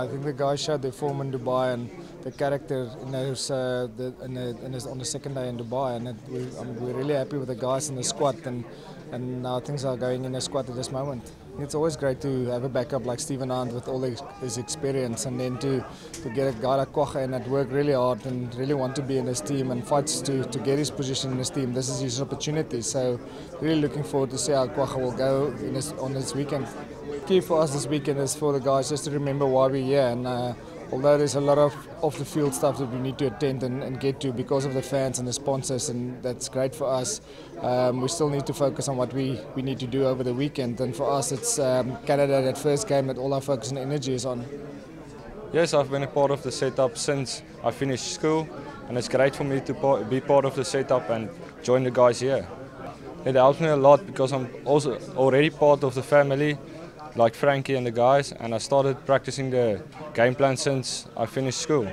I think the guys showed their form in Dubai and the character in those, uh, the, in the, in the, on the second day in Dubai, and it, we, um, we're really happy with the guys in the squad and and how things are going in the squad at this moment. It's always great to have a backup like Steven Hunt with all his, his experience, and then to, to get a guy like Kwagga in that work really hard and really want to be in this team and fights to, to get his position in this team. This is his opportunity. So really looking forward to see how Kwagga will go in this, on this weekend. Key for us this weekend is for the guys just to remember why we're here and. Uh, although there's a lot of off the field stuff that we need to attend and, and, get to because of the fans and the sponsors, and that's great for us. Um, we still need to focus on what we, we need to do over the weekend, and for us, it's um, Canada that first game that all our focus and energy is on. Yes, I've been a part of the setup since I finished school, and it's great for me to be part of the setup and join the guys here. It helps me a lot because I'm also already part of the family like Frankie and the guys, and I started practicing the game plan since I finished school.